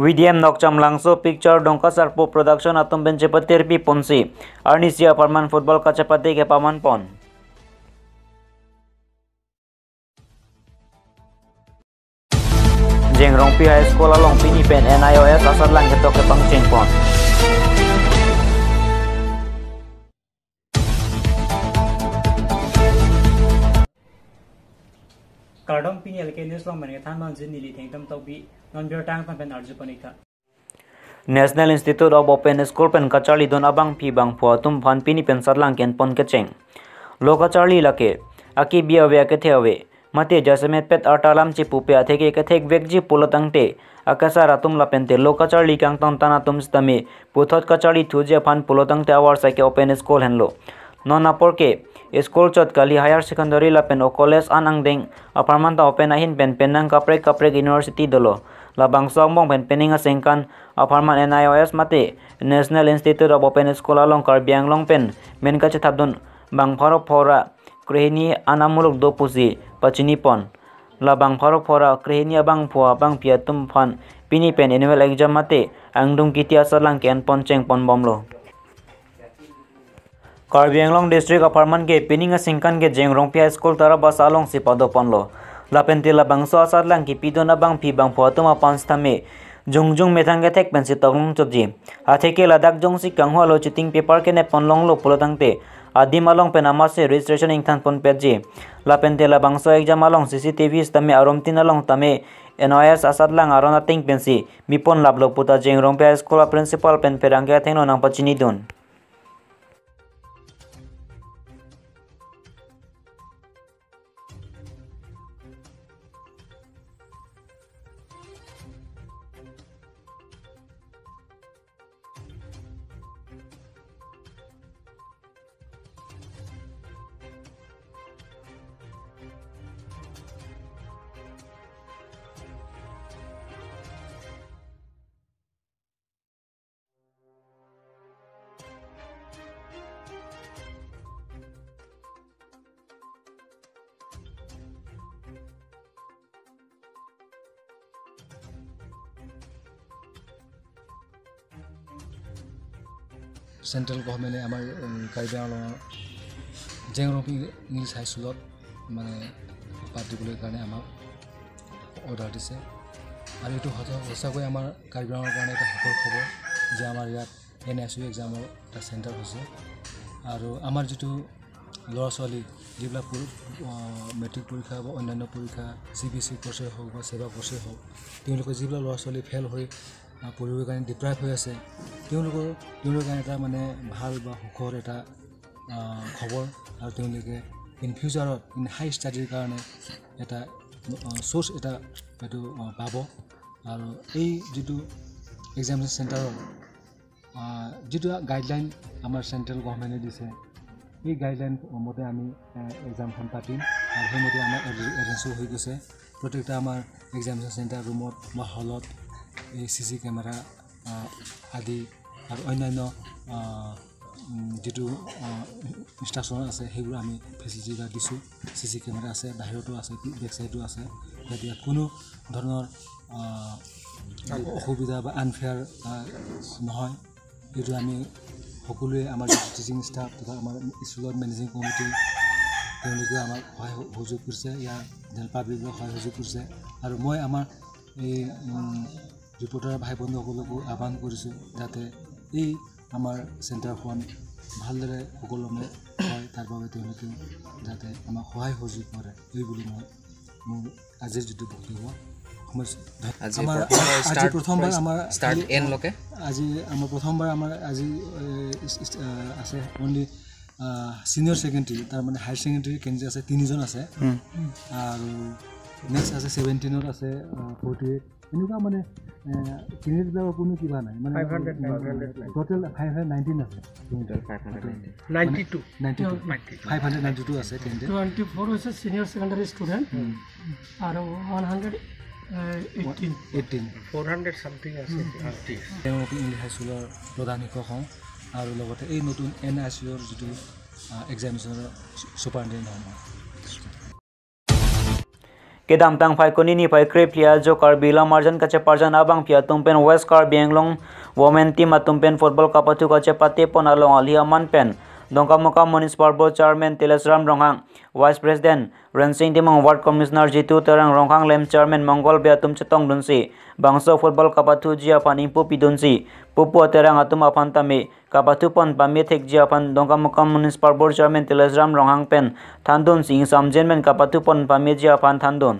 VDM Nokcham Langso Picture Dongka Sarpo Production Atom Benchepatir Pi Ponsi. Arnisia Parman Football Kachapati ke Paman Pon. Jeng Rongpi High School along Pini Pen NIOS asal lang ketok ke Pang कार्डम ꯇꯥꯔꯗꯝ के L K news ꯂꯣ ꯃꯅꯤ निली थे एकदम ꯊꯦꯡꯇꯝ तौबी नॉन बियर टांग पन पेन अर्जु Panika national institute of open school pen कचाली दोन अबांग फ़ी बांग फो तुम फन पिनी पेन सरलांग केन पन के चेंग लो कचाली लके अकी बि अवे के थे अवे मते जसमेत पेत अटालाम चे पुपे अथे के कथे एक व्यक्ति पुलतंगटे अकसारा तुम लपेनते लो कचाली कांग तन तना तुम स्तमे पुथत कचाली थुजे फन पुलतंगते अवर सके ओपन स्कूल हेनलो नॉन अपर के school chot kali higher secondary o college anang deng apartment ta open ahin pen penang kapre kapre university dolo. La bangsong bong pen peninga sengkan apartment NIOS mate National Institute of Open School along Karbiang long pen men ka bang pharo phora krehini anamuluk do pusi pachini pon. La bang pharo phora krehini abang phua bang piatum phan pini pen annual exam mate angdung kitia salang ken pon cheng pon bomlo Karbi Anglong district apartment के पिनिंग सिंकन के जेंग रोंपिया स्कूल तरह बस आलोंग से पदो पनलो लापेंते ला बंगसो आसार लंग की पिदो ना बंग पी बंग फोतुम पांच थमे जुंग जुंग मेथंग के थेक पेंसि तगलुंग चोजी आथे के लदाख जोंग सि कंगहो लो चिटिंग पेपर के ने पनलोंग लो पुलोतंगते आदि मालोंग पे नामा से रजिस्ट्रेशन इंथान पन पेजी लापेंते ला बंगसो एग्जाम आलोंग सीसीटीवी तमे आरोम तीन आलोंग तमे एनओएस आसाद लंग आरोना तिंग पेंसि मिपन लाबलो पुता जेंग रोंपिया स्कूल प्रिंसिपल पेन पेरांगे थेनो नंग पचिनी दुन চেণ্ট্ৰেল গভৰ্ণমেণ্টে আমাৰ কাৰ্বি আংলঙৰ জেংৰপি নিউজ হাইস্কুলত মানে পাঠ দিবলৈ কাৰণে আমাক অৰ্ডাৰ দিছে। আৰু এইটো সঁচাকৈ আমাৰ কাৰ্বি আংলঙৰ কাৰণে এটা সুখৰ খবৰ যে আমাৰ ইয়াত এন এছ ইউ এক্সামৰ এটা চেণ্টাৰ হৈছে। আৰু আমাৰ যিটো ল'ৰা ছোৱালী যিবিলাক মেট্ৰিক পৰীক্ষা বা অন্যান্য পৰীক্ষা চি বি চি কৰ্চেই হওক বা ছেবা কৰ্চেই হওক তেওঁলোকে যিবিলাক ল'ৰা ছোৱালী ফেইল হৈ পঢ়িবৰ কাৰণে ডিপ্ৰাইভ হৈ আছে। তেওঁলোকৰ তেওঁলোকৰ কাৰণে এটা মানে ভাল বা সুখৰ এটা খবৰ আৰু তেওঁলোকে ইন ফিউচাৰত ইন হাই ষ্টাডিৰ কাৰণে এটা চ'ৰ্চ এটা এইটো পাব। আৰু এই যিটো এক্সামিনেশ্যন চেণ্টাৰৰ যিটো গাইডলাইন আমাৰ চেণ্ট্ৰেল গভৰ্ণমেণ্টে দিছে এই গাইডলাইন মতে আমি এক্সামখন পাতিম আৰু সেইমতে আমাৰ এডভান্সো হৈ গৈছে। প্ৰত্যেকটা আমাৰ এক্সামিনেশ্যন চেণ্টাৰ ৰুমত বা হলত এই চি চি কেমেৰা আদি আৰু অন্যান্য যিটো ইনষ্ট্ৰাকশ্যন আছে সেইবোৰ আমি ফেচিলিটি দিছোঁ চি চি কেমেৰা আছে বাহিৰতো আছে বেক চাইডো আছে যাতে ইয়াত কোনো ধৰণৰ অসুবিধা বা আনফেয়াৰ নহয় এইটো আমি সকলোৱে আমাৰ টিচিং ষ্টাফ তথা আমাৰ স্কুলত মেনেজিং কমিটি তেওঁলোকে আমাক সহায় সহযোগ কৰিছে ইয়াৰ পাব্লিকক সহায় সহযোগ কৰিছে আৰু মই আমাৰ এই ৰিপৰ্টাৰ ভাই বন্ধুসকলকো আহ্বান কৰিছোঁ যাতে এই আমাৰ চেণ্টাৰখন ভালদৰে সুকলমে হয় তাৰ বাবে তেওঁলোকে যাতে আমাক সহায় সহযোগ কৰে এই বুলি মই মোৰ আজিৰ যিটো বক্তব্য আজি প্ৰথমবাৰ আমাৰ আজি আমাৰ প্ৰথমবাৰ আমাৰ আজি আছে অনলি ছিনিয়ৰ ছেকেণ্ডেৰী তাৰমানে হায়াৰ ছেকেণ্ডেৰী কেন্দ্ৰীয় আছে তিনিজন আছে। আৰু নেক্সট আছে ছেভেণ্টিনত আছে ফৰ্টি এইট এনেকুৱা মানে তিনিবিলাকৰ কোনো কিবা নাই। মানে টোটেল ফাইভ হাণ্ড্ৰেড নাইণ্টিন আছে। Ninety two ninety two five hundred ninety two আছে টুৱেণ্টি ফ'ৰ হৈছে ছিনিয়ৰ ছেকেণ্ডাৰী ষ্টুডেণ্ট আৰু one hundred eighteen eighteen four hundred something আছে. তেওঁলোকে ইংলিছ হাইস্কুলৰ প্ৰধান শিক্ষক হওঁ আৰু লগতে এই নতুন এন আই চি অ'ৰ যিটো এক্সামিনেশ্যনৰ ছুপাৰিণ্টেণ্ডেণ্ট হওঁ মই। Phai krep lia jo kar bila marjan kache parjan abang pia tumpen west kar bianglong women team atumpen football kapatu kache pate pon along alia man pen dongkamoka municipal board chairman tilesram ronghang vice president rensing timong ward commissioner jitu terang ronghang lem chairman mongol beatum chetong dunsi bangso football kapatu jia pan impu pidunsi pupu terang atum apan tame kapatu pon pami thek jia pan dongkamoka municipal board chairman tilesram ronghang pen thandun sing samjen men kapatu pon pami jia pan thandun.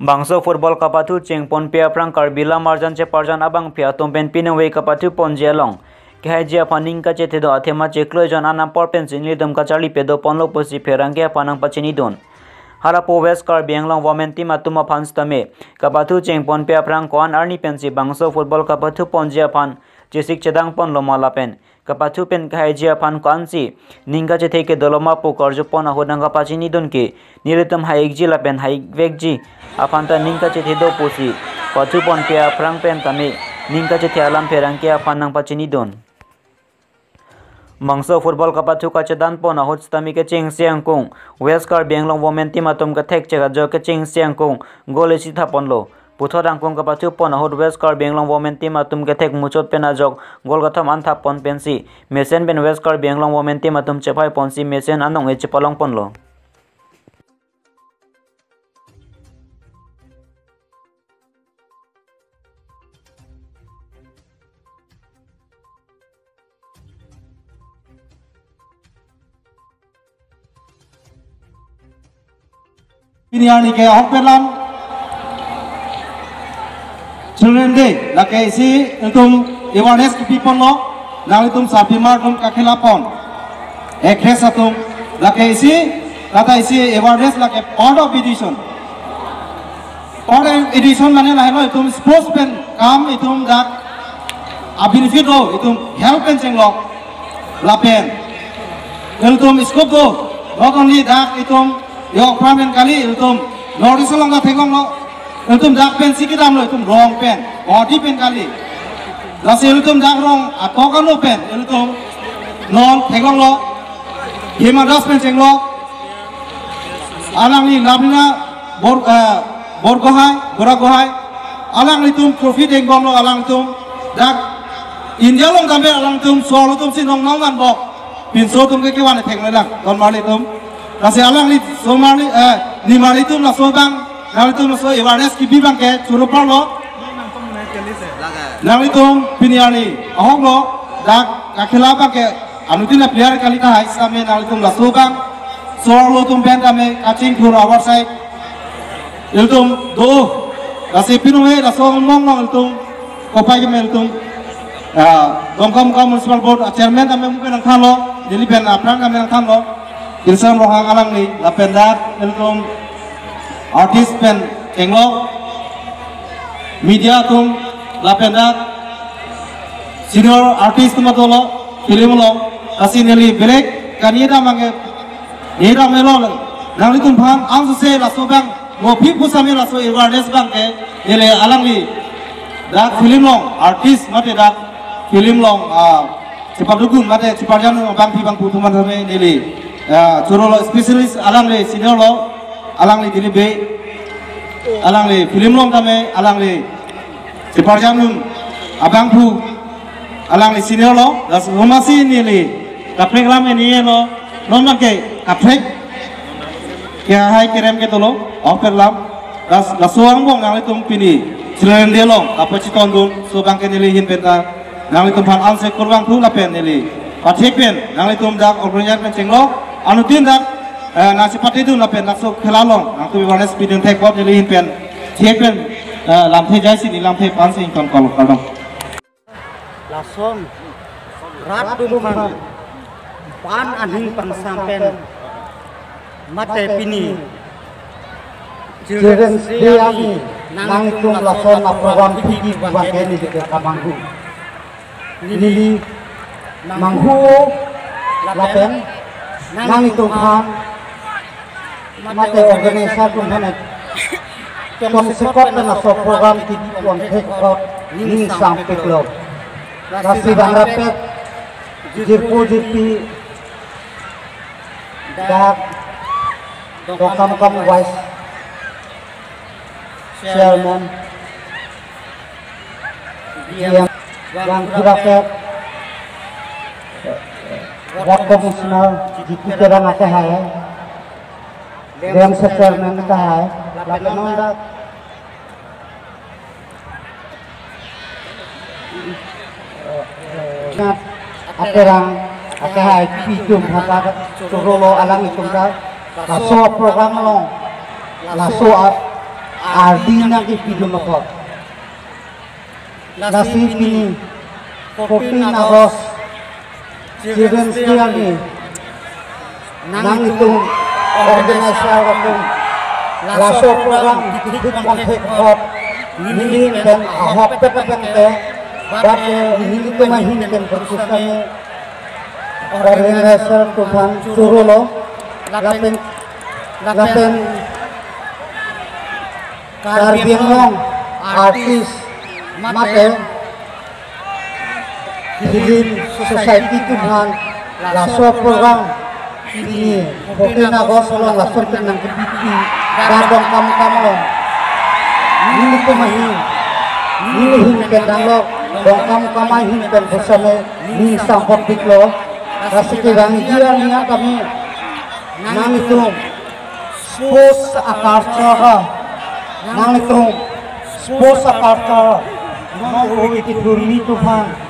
Bangso football kapatu cheng pon pia prang karbila marjan che parjan abang pia tumpen pinaway kapatu pon jelong Kehajiya paningka che tedo athema che klojon anam porpen sinlidom kachali pedo ponlok posi ferangke panang pachinidon. Harapo West Kar Bianglong Womenti Matuma Pans Tame, Kapatu Cheng Pon Pia Prang Kwan Arni Pensi Bangso Football Kapatu Ponjia Pan, Jisik Chedang Pon Lomala Pen, Kapatu Pen Kahajia Pan Kwansi, Ninga Cheteke Doloma Po Korjupon Ahodanga Pachini Dunki, Niritum Haigji Lapen Haigvegji, Apanta Ninga Chetido Pusi, Patu Pon Pia Prang Pen Tame, Ninga Chetialam Perangke Apanang Pachini Dun. Mangso Football Kapathu Kachedan po na hot stami ke Ching Siang Kung. West Kar Benglong Women Team atom ke thek cheka jo ke Ching Siang Kung. Goal isi thapon lo. পুথর আংকুং কাপাথু পন হুট ওয়েস্ট কর বেংলং women team আতুম কে থেক মুচত পেনা জক গোল গথম আনথা পন পেনসি মেসেন বেন ওয়েস্ট কর বেংলং ওমেন টিম আতুম চেফাই পনসি মেসেন আনং এচি পলং পনলো বিরিয়ানিকে আহ্বান পেলাম Children Day lakai si entum awareness ki people no nang entum sapimar kum kakhila pon ekhes atum lakai si lata isi awareness lakai part of edition part of edition mane lahi no entum sports pen kam entum dak abinifit ro entum help pen sing lo lapen entum scope ro not only dak entum yok pramen kali itum nori solong ka thengong lo itum dak pen sikidam lo itum rong pen. Body pen kali. Lasi itum dak rong atokan lo pen itum non thengong lo hema das pen cheng lo. Alang ni labina bor bor gohai gora gohai alang ni tum trophy deng bom lo alang tum dak India long kambe alang tum so lo tum sin nong nong an bok pin so tum ke kewan theng le kon ma le tum Kasi alang ni so mali eh ni mali tum la so bang nang tum so awareness ki bibang ke churu par lo. Nang tum piniani ahong lo dak kakela bang ke anutin player kali ka hai same tum la so bang. So lo tum ben kame kaching thur our side il tum do kasi pinu he la so mong mong il tum kopai ke mel tum dongkom kom municipal board chairman kami mungkin nang thalo dili ben aprang kami nang thalo Ilsam rohang alang ni lapendat iltum artist pen englo media tum lapendat senior artist matolo film lo kasi neli belek kanida mange nira melo nang litum phang ang se la so bang mo phi pusami la so awareness bang ke ele alang ni dak film long artist mate dak film long a cepat mate cepat janu bang phi bang putuman same neli churo lo specialist alang le lo alang le dini alang le film long kame alang le separjang nun abang pu alang le senior lo das humasi ni le kaprek lam ni lo non ke kaprek kya hai kerem ke tolo offer lam das lasuang bong nang tum pini children de lo apachiton dun so bang ke ni le hin penta nang le tum phan an se kurwang pu la pen ni le pathek pen nang le dak anu tin dak na seperti itu napen nak sok kelalong nak tu warna speed and take off jadi pen. Cek pen lam the jai sini lam the pan sing kon kol lasom rat dumpan pan aning pan sampen. Mate pini. Children's Day ani nang tung lason na program buat kini di Kamanghu. Lili. Manghu lapen nang itung kan mate organisasi tung kan Tom sekot na so program tiki buat hekot ning sang peklo. Rasi bangrapet jirpo jirpi dak Dokam Kam Vice Chairman DM Yang Kiraket Aterang Alang Itumda Laso program Laso Ardina Ki Pijum Akot Nasi Pini Kopi Jiren Sriani Nang itu Organisasi Waktu Laso program Dikit Kontek Hop Nini dan Ahok Pepepente Bape Nini itu mahin dan berkusame Organisasi Tuhan Surulo Lapen Lapen Karbiang Artis Mate. Hilin Society Tuhan Laso program ini. Kopi Nagos Long Laso Tenang Kepipi Dadong Kamu Kamu. Long Ini Kumahin Ini Hinken Danglok Dong Kamu Kamahin Dan bersama Ini Sampot Diklo Rasikirang Jiran Nia Kami Nang itu Spos Akar Cara Nang itu Spos Akar Cara Nong Iti Durmi Tuhan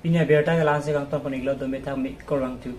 Pinya Berta Galansi Kang Tampani Glo Dome Thami Korang Tu